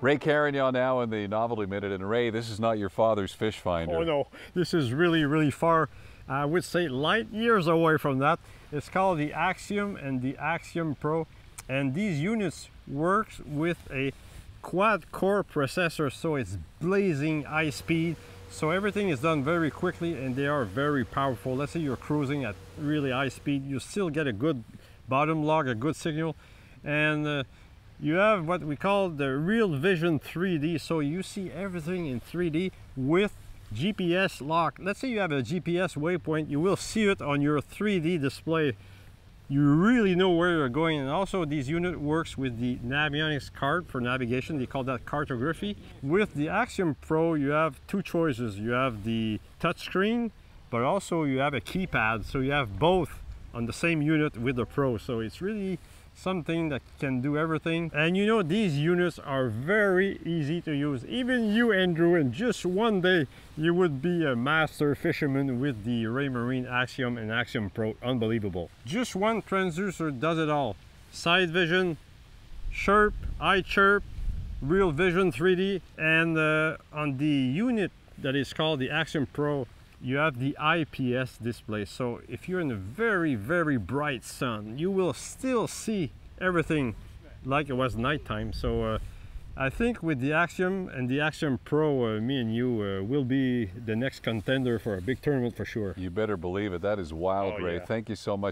Ray Carignan now in the Novelty Minute. And Ray, this is not your father's fish finder. Oh no, this is really, really far. I would say light years away from that. It's called the Axiom and the Axiom Pro. And these units works with a quad core processor, so it's blazing high speed. So everything is done very quickly and they are very powerful. Let's say you're cruising at really high speed, you still get a good bottom lock, a good signal. And uh, you have what we call the Real Vision 3D. So you see everything in 3D with GPS lock. Let's say you have a GPS waypoint, you will see it on your 3D display you really know where you're going and also this unit works with the Navionics card for navigation they call that cartography with the Axiom Pro you have two choices you have the touchscreen but also you have a keypad so you have both on the same unit with the Pro so it's really something that can do everything. And you know these units are very easy to use. Even you Andrew in just one day you would be a master fisherman with the Raymarine Axiom and Axiom Pro. Unbelievable. Just one transducer does it all. Side vision chirp high chirp real vision 3d and uh, on the unit that is called the Axiom Pro you have the IPS display so if you're in a very very bright sun you will still see everything like it was nighttime. So uh, I think with the Axiom and the Axiom Pro uh, me and you uh, will be the next contender for a big tournament for sure. You better believe it. That is wild oh, Ray. yeah. thank you so much